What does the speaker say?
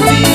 beauty